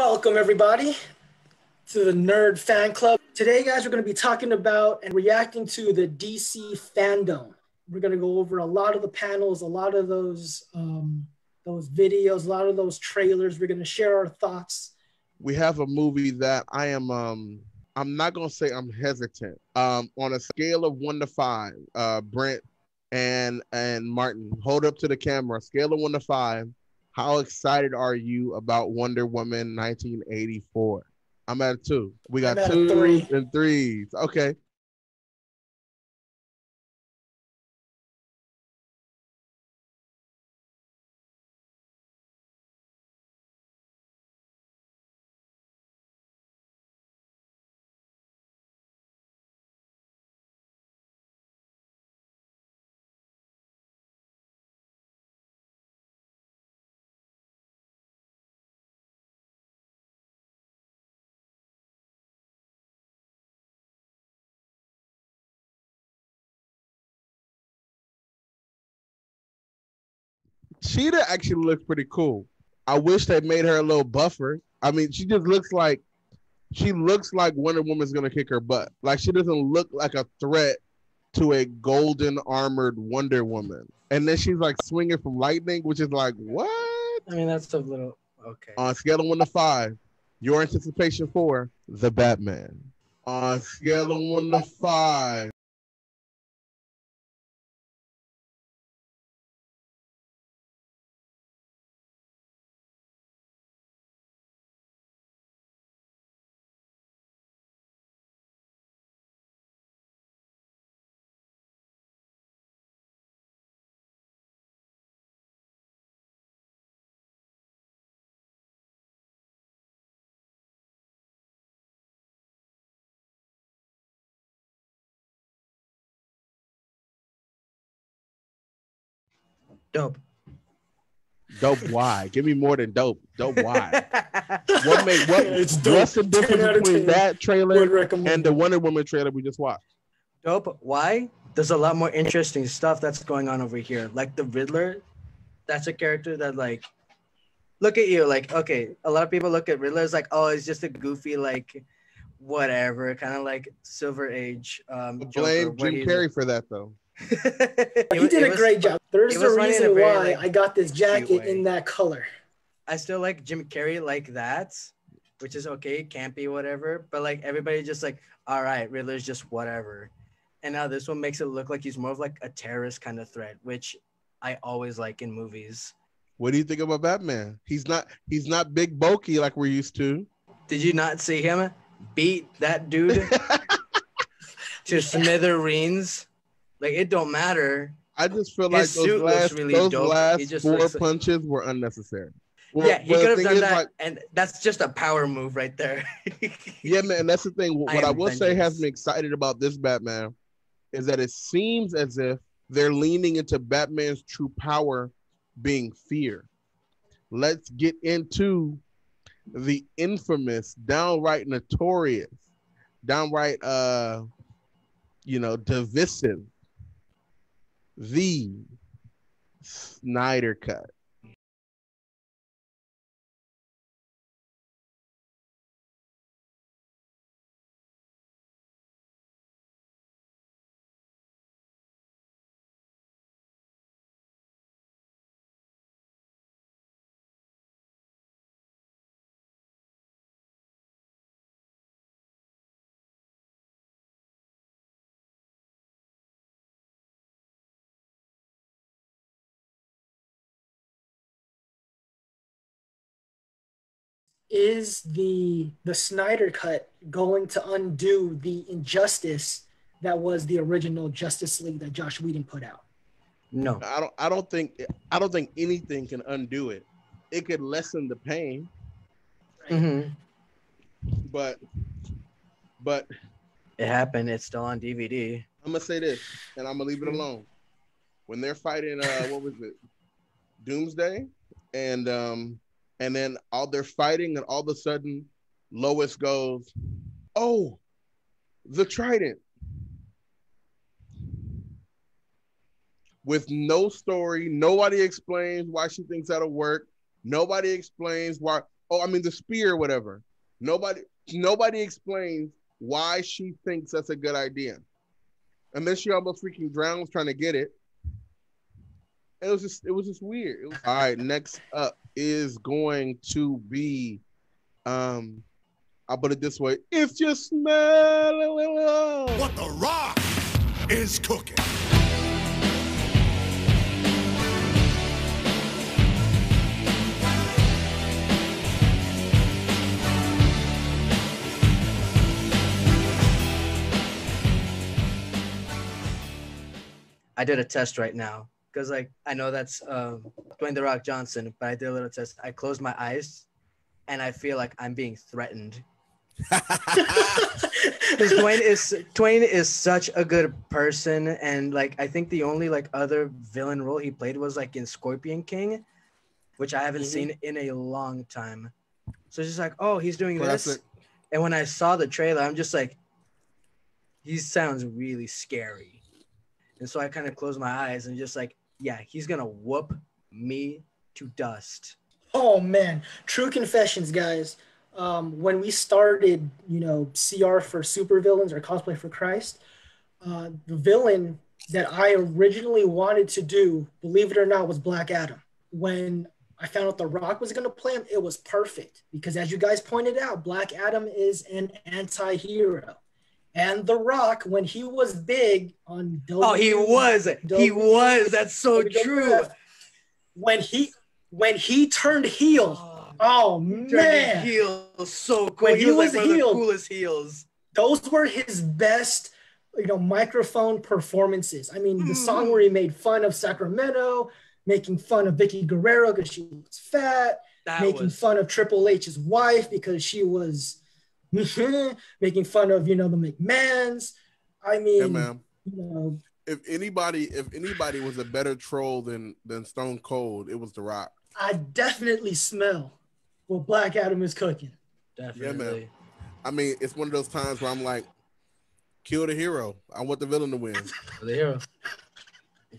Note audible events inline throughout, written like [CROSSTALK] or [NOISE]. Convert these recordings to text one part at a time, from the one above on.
Welcome, everybody, to the Nerd Fan Club. Today, guys, we're going to be talking about and reacting to the DC FanDome. We're going to go over a lot of the panels, a lot of those um, those videos, a lot of those trailers. We're going to share our thoughts. We have a movie that I am um I'm not gonna say I'm hesitant. Um, on a scale of one to five, uh, Brent and and Martin, hold up to the camera. Scale of one to five. How excited are you about Wonder Woman 1984? I'm at a two. We got I'm at a two three. and threes. Okay. Cheetah actually looks pretty cool. I wish they made her a little buffer. I mean, she just looks like she looks like Wonder Woman's gonna kick her butt. Like she doesn't look like a threat to a golden armored Wonder Woman. And then she's like swinging from lightning, which is like what? I mean, that's a little okay. On a scale of one to five, your anticipation for the Batman. On a scale of one to five. Dope. Dope why? Give me more than dope. Dope why? [LAUGHS] what make what It's dope. what's the difference between that trailer and the Wonder Woman trailer we just watched? Dope. Why? There's a lot more interesting stuff that's going on over here. Like the Riddler, that's a character that like look at you. Like, okay, a lot of people look at Riddler as like, oh, it's just a goofy, like whatever, kind of like Silver Age. Um Joker, Blame where Jim Carrey for that though. [LAUGHS] It he did it a was- great job. There's a was funny in a reason very, why like, I got this jacket in that color. I still like Jim Carrey like that, which is okay, campy, whatever. But like everybody just like, all right, Riddler's just whatever. And now this one makes it look like he's more of like a terrorist kind of threat, which I always like in movies. What do you think about Batman? He's not he's not big bulky like we're used to. Did you not see him beat that dude [LAUGHS] to smithereens? Like it don't matter. I just feel like His those suit last really those dope. Last just four looks like- punches were unnecessary. Well, yeah, he could have done that, like, and that's just a power move right there. [LAUGHS] yeah, man, that's the thing. What I I, will say has me excited about this Batman is that it seems as if they're leaning into Batman's true power being fear. Let's get into the infamous, downright notorious, downright uh you know, divisive the Snyder cut. Is the the Snyder cut going to undo the injustice that was the original Justice League that Josh Whedon put out? no. I don't I don't think I don't think anything can undo it. It could lessen the pain, Mhm. but but It happened. It's still on DVD. I'm gonna say this, and I'm gonna leave it alone. When they're fighting, uh, what was it, Doomsday, and um, and then all they're fighting, and all of a sudden, Lois goes, "Oh, the Trident," with no story. Nobody explains why she thinks that'll work. Nobody explains why Oh, I mean the spear, whatever. Nobody, nobody explains why she thinks that's a good idea, and then she almost freaking drowns trying to get it. It was just, it was just weird. Was- all right, next up is going to be, um, I'll put it this way: if you smell What the rock is cooking. I did a test right now because like I know that's um, Dwayne the Rock Johnson, but I did a little test. I closed my eyes, and I feel like I'm being threatened [LAUGHS] [LAUGHS] because Dwayne is Dwayne is such a good person, and like I think the only like other villain role he played was like in Scorpion King, which I haven't Mhm. seen in a long time. So it's just like, oh, he's doing this, Classic. and when I saw the trailer, I'm just like, he sounds really scary, and so I kind of closed my eyes and just like, yeah, he's gonna whoop me to dust. Oh man, true confessions, guys. Um, when we started, you know, CR for supervillains or cosplay for Christ, uh, the villain that I originally wanted to do, believe it or not, was Black Adam. When I found out The Rock was going to play him, it was perfect because, as you guys pointed out, Black Adam is an anti-hero, and The Rock, when he was big on Oh, he W- was, he was. That's so WWF, true. When he when he turned heel, Oh, oh man, heel so cool. When he, he was, was like one of heel- the coolest heels. those were his best you know microphone performances i mean the song Mm. where he made fun of sacramento making fun of Vickie Guerrero because she was fat That making was fun of triple h's wife because she was [LAUGHS] making fun of you know the mcmahons i mean Yeah, man. you know If anybody, if anybody was a better troll than than Stone Cold, it was The Rock. i definitely smell what black adam is cooking definitely. I mean, it's one of those times where I'm like, kill the hero. I want the villain to win. [LAUGHS] the hero.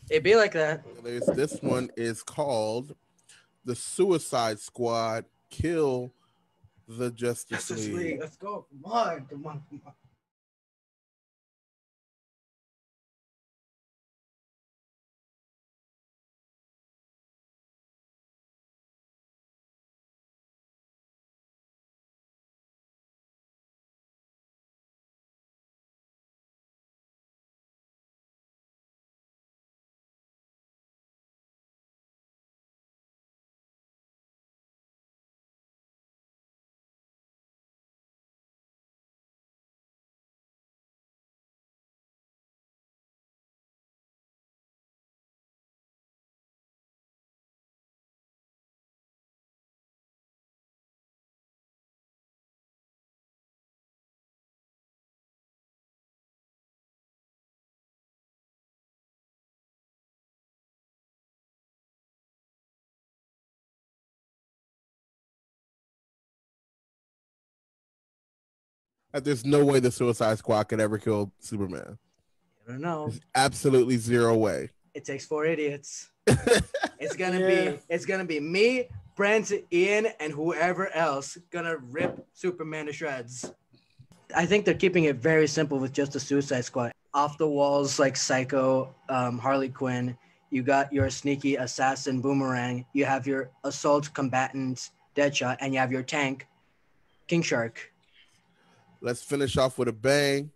It be like that. There's, this one is called the Suicide Squad. Kill the Justice, Justice League. League. Let's go. Come on. Come on. Come on. That there's no way the Suicide Squad could ever kill Superman. I don't know. There's absolutely zero way. It takes four idiots. [LAUGHS] It's gonna Yeah. be it's gonna be me, Brent, Ian, and whoever else gonna rip Superman to shreds. I think they're keeping it very simple with just the Suicide Squad. Off the walls like Psycho, um, Harley Quinn. You got your sneaky assassin Boomerang. You have your assault combatant Deadshot, and you have your tank King Shark. Let's finish off with a bang.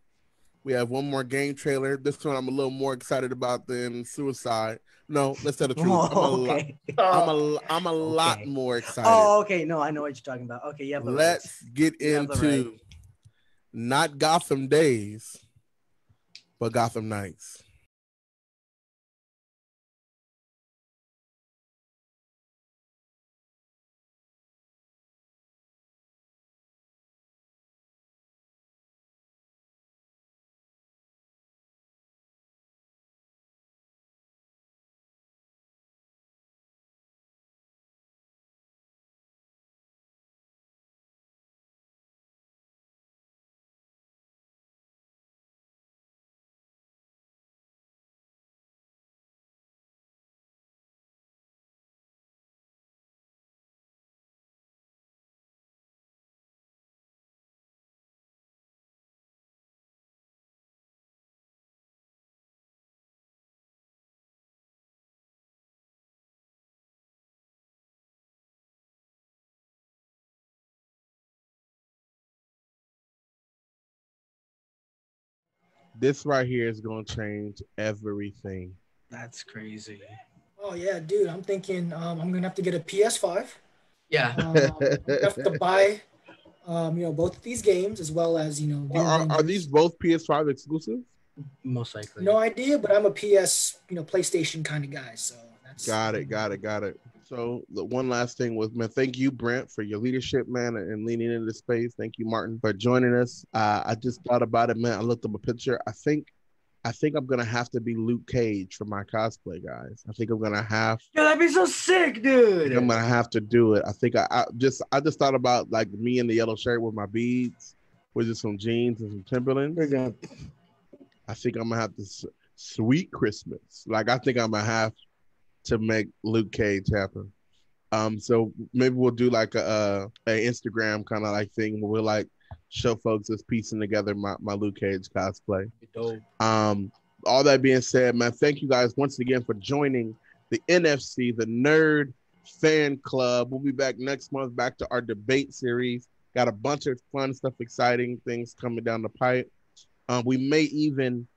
We have one more game trailer. This one I'm a little more excited about than Suicide. No, let's tell the truth. I'm a, Oh, lot. I'm a, I'm a lot more excited. Oh, okay. No, I know what you're talking about. Okay, the Let's get You into right. not Gotham Days, but Gotham Knights. This right here is gonna change everything. That's crazy. Oh yeah, dude. I'm thinking um, I'm gonna have to get a PS5. Yeah. Um, I have to buy, um, you know, both of these games as well as you know. Are, are, are these both PS5 exclusives? Most likely. No idea, but I'm a PS, you know, PlayStation kind of guy. So that's Got it, got it, got it. So the one last thing was, man, thank you, Brent, for your leadership, man, and leaning into the space. Thank you, Martin, for joining us. Uh, I just thought about it, man. I looked up a picture. I think, I think I'm gonna have to be Luke Cage for my cosplay, guys. I think I'm gonna have, Yo, that'd be so sick, dude. I'm gonna have to do it. I think I, I just, I just thought about like me in the yellow shirt with my beads, with just some jeans and some Timberlands. We're I think I'm gonna have to sweet Christmas. Like I think I'm gonna have to make Luke Cage happen. Um, so maybe we'll do like a, a, Instagram kind of like thing where we'll like show folks us piecing together my, my Luke Cage cosplay. Um, all that being said, man, thank you guys once again for joining the NFC, the Nerd Fan Club. We'll be back next month, back to our debate series. Got a bunch of fun stuff, exciting things coming down the pipe. Um, we may even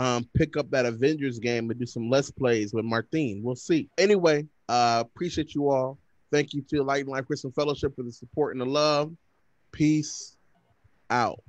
um, pick up that Avengers game and do some Let's Plays with Martine. We'll see. Anyway, uh, appreciate you all. Thank you to Light and Life Christian Fellowship for the support and the love. Peace out.